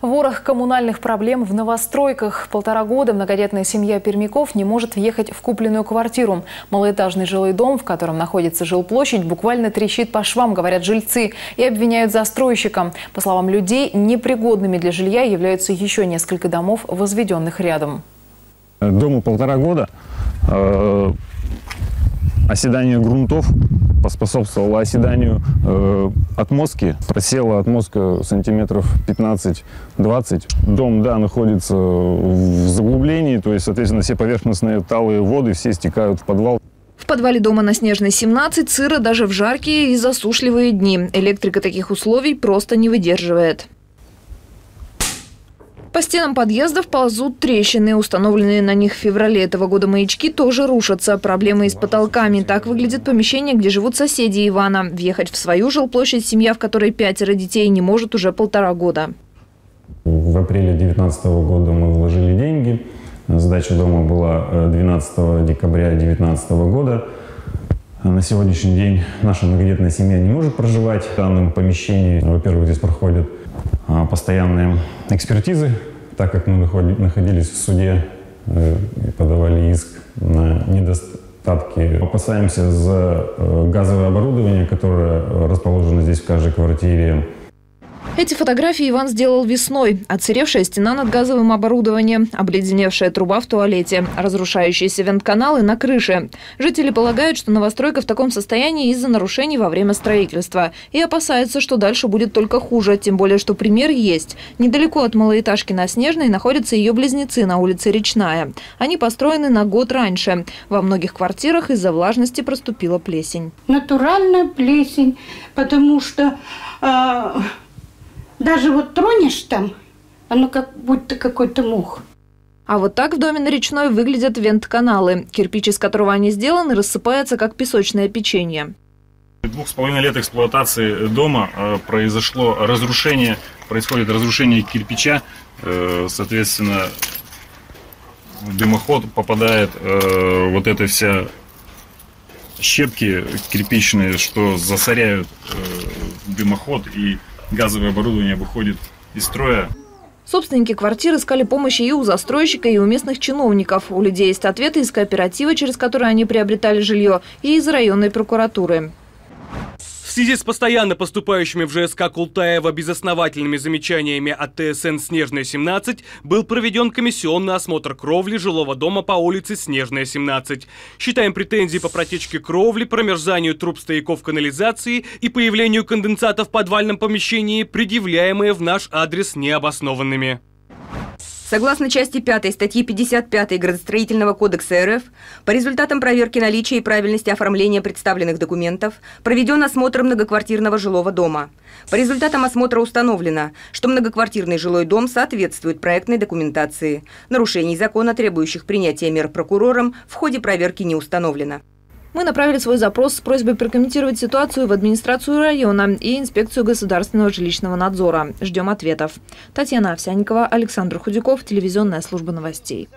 Ворох коммунальных проблем в новостройках. Полтора года многодетная семья Пермяков не может въехать в купленную квартиру. Малоэтажный жилой дом, в котором находится жилплощадь, буквально трещит по швам, говорят жильцы, и обвиняют застройщика. По словам людей, непригодными для жилья являются еще несколько домов, возведенных рядом. Дому полтора года. Э, оседание грунтов поспособствовало оседанию э, отмостки. Просела отмостка сантиметров 15-20. Дом, да, находится в заглублении, то есть, соответственно, все поверхностные талые воды все стекают в подвал. В подвале дома на Снежной 17 сыро даже в жаркие и засушливые дни. Электрика таких условий просто не выдерживает. По стенам подъездов ползут трещины. Установленные на них в феврале этого года маячки тоже рушатся. Проблемы и с потолками. Так выглядит помещение, где живут соседи Ивана. Въехать в свою жилплощадь семья, в которой пятеро детей, не может уже полтора года. В апреле 2019 года мы вложили деньги. Сдача дома была 12 э, декабря 2019 года. На сегодняшний день наша многодетная семья не может проживать в данном помещении. Во-первых, здесь проходят постоянные экспертизы так как мы находились в суде э, и подавали иск на недостатки, опасаемся за э, газовое оборудование, которое расположено здесь в каждой квартире, эти фотографии Иван сделал весной. Отсыревшая стена над газовым оборудованием, обледеневшая труба в туалете, разрушающиеся вентканалы на крыше. Жители полагают, что новостройка в таком состоянии из-за нарушений во время строительства. И опасаются, что дальше будет только хуже. Тем более, что пример есть. Недалеко от малоэтажки на Снежной находятся ее близнецы на улице Речная. Они построены на год раньше. Во многих квартирах из-за влажности проступила плесень. Натуральная плесень, потому что... Э даже вот тронешь там, оно как будто какой-то мух. А вот так в доме на Речной выглядят вент-каналы. Кирпич, из которого они сделаны, рассыпается, как песочное печенье. Двух с половиной лет эксплуатации дома э, произошло разрушение, происходит разрушение кирпича, э, соответственно, в дымоход попадает э, вот эта вся щепки кирпичные, что засоряют дымоход и газовое оборудование выходит из строя. Собственники квартир искали помощи и у застройщика, и у местных чиновников. У людей есть ответы из кооператива, через который они приобретали жилье, и из районной прокуратуры связи с постоянно поступающими в ЖСК Култаева безосновательными замечаниями от ТСН «Снежная 17» был проведен комиссионный осмотр кровли жилого дома по улице Снежная 17. Считаем претензии по протечке кровли, промерзанию труб стояков канализации и появлению конденсата в подвальном помещении, предъявляемые в наш адрес необоснованными. Согласно части 5 статьи 55 Градостроительного кодекса РФ, по результатам проверки наличия и правильности оформления представленных документов проведен осмотр многоквартирного жилого дома. По результатам осмотра установлено, что многоквартирный жилой дом соответствует проектной документации. Нарушений закона, требующих принятия мер прокурором, в ходе проверки не установлено. Мы направили свой запрос с просьбой прокомментировать ситуацию в администрацию района и инспекцию государственного жилищного надзора. Ждем ответов. Татьяна Овсянникова, Александр Худяков, телевизионная служба новостей.